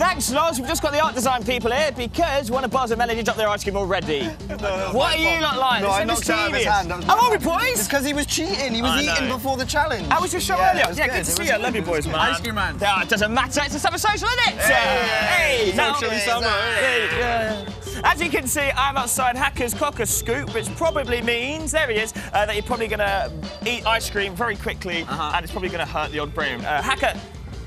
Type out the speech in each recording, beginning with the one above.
Thanks, Loz. We've just got the art design people here because one of Bars and Melody dropped their ice cream already. what are you not like? No, I knocked out of his hand. That was How my are we, fault. boys? It's because he was cheating. He was I eating know. before the challenge. I was your show Yeah, earlier? yeah, good. good, to see you. I love you boys, man. Ice cream man. Yeah, it doesn't matter. It's a summer social, isn't it? Hey, Socially summer, Hey, yeah. As you can see, I'm outside Hacker's Cocker Scoop, which probably means, there he is, uh, that you're probably going to eat ice cream very quickly Uh-huh. and it's probably going to hurt the odd brain. Uh, Hacker,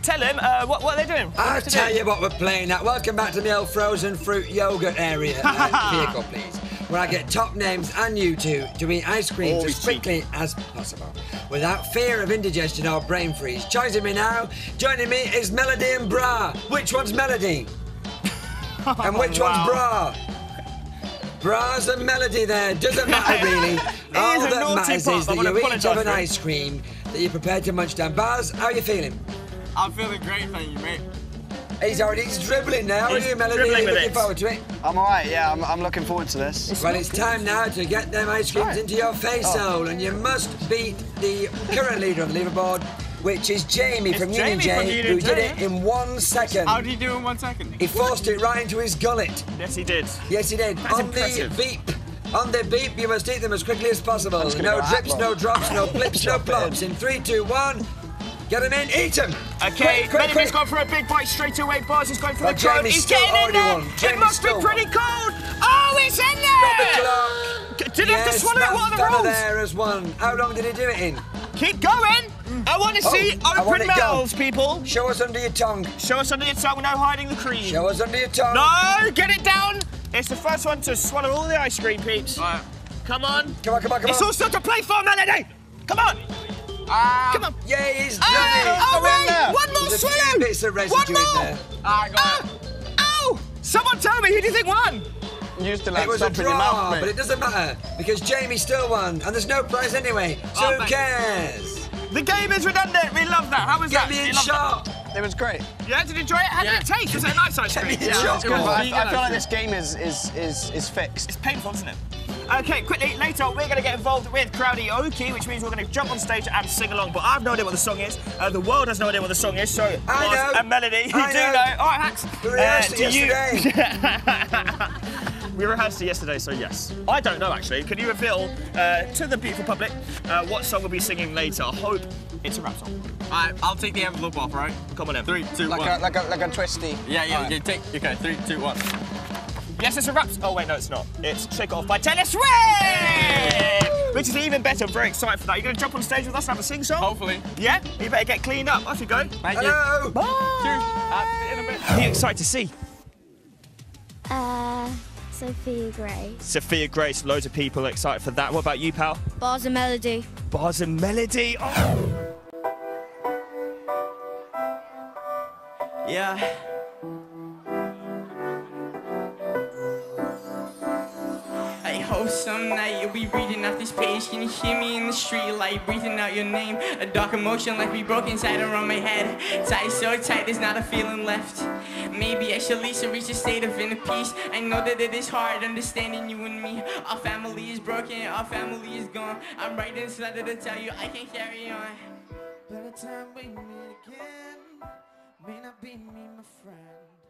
tell him uh, what, what they're doing. What I'll tell do. you what we're playing at. Welcome back to the old frozen fruit yogurt area. Uh, vehicle, please. Where I get top names and you two to eat ice cream Always as quickly as possible without fear of indigestion or brain freeze. Joining me now, joining me is Melody and Bra. Which one's Melody? and which Wow. one's Bra? Bra's and Melody there. Doesn't matter really. All is a that naughty matters pop. is I that you each apologise have an ice cream that you're prepared to munch down. Baz, how are you feeling? I'm feeling great, thank you, mate. He's already he's dribbling now. How are He's you, Melody? dribbling with Looking it. forward to it. I'm all right. Yeah, I'm, I'm looking forward to this. Well, it's time now to get them ice creams Right. into your face Oh. hole, and you must beat the current leader on the leaderboard, which is Jaymi It's from Jaymi Union from J, Union who did it in one second. How did he do it in one second? He forced it right into his gullet. Yes, he did. Yes, he did. That's on impressive. the beep. On the beep, you must eat them as quickly as possible. No drips, no drops, no blips, no Chop it in. plops. In three, two, one. Get them in, eat them. Okay, quick, quick, Melody's quick. gone for a big bite straight away. Bars is going for Well, the cone. Jaymi's He's getting in there. It Jaymi's must be pretty cold. Oh, it's in Stop the there. clock. Did he have to swallow it? that What are the rules? there has won. How long did he do it in? Keep going. I want to Oh, see I want open it go. mouths, people. Show us under your tongue. Show us under your tongue, no hiding the cream. Show us under your tongue. No, get it down. It's the first one to swallow all the ice cream, peeps. Right. Come on. Come on, come on, come It's on. all still to play for, Melody. Come on. Ah, Come on. Yeah, he's done Oh, it. all Go right. there. One more There's a few swallow. bits of One residue in more. there. I got Ah. it. Ow! Someone tell me, who do you think won? You used to It like was a stuff in your draw, mouth, but it doesn't matter because Jaymi still won, and there's no prize anyway. So Oh, who cares? The game is redundant. We love that. How was Get that? me in shot. that? It was great. Yeah, did you enjoy it? How Yeah. did it taste? Was it a nice ice cream? me in Yeah. shot. it's good. But I, I feel like this game is is is is fixed. It's painful, isn't it? Okay, quickly, later we're going to get involved with Crowdioke, which means we're going to jump on stage and sing along. But I've no idea what the song is. Uh, the world has no idea what the song is. So, I Mars know. and Melody, you I do know. know. All right, Hacks. We rehearsed it do you- yesterday. we rehearsed it yesterday, so yes. I don't know actually. Can you reveal uh, to the beautiful public uh, what song we'll be singing later? I hope it's a rap song. Alright, I'll take the envelope off, right? Come on in. Three, two, one. Like a like a like a twisty. yeah, yeah, Alright. you take. Okay, three, two, one. Yes, it's a rap. Oh wait, no, it's not. It's "Shake Off" by Taylor Swift, which is even better. I'm very excited for that. You're going to jump on stage with us and have a sing song? Hopefully. Yeah. You better get cleaned up. Off you go. Thank you. Hello. Cheers. Uh, in a bit. Are you excited to see? Uh, Sophia Grace. Sophia Grace. Loads of people excited for that. What about you, pal? Bars and Melody. Bars and Melody. Oh. Yeah. I some night you'll be reading off this page. Can you hear me in the street light, breathing out your name? A dark emotion like we broke inside around my head. Tight, so tight, there's not a feeling left. Maybe I should at least reach a state of inner peace. I know that it is hard understanding you and me. Our family is broken, our family is gone. I'm writing this letter to tell you I can't carry on. By the time we meet again, may not be me, my friend.